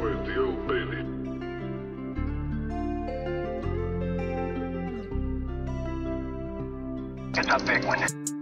with you. It's a big one.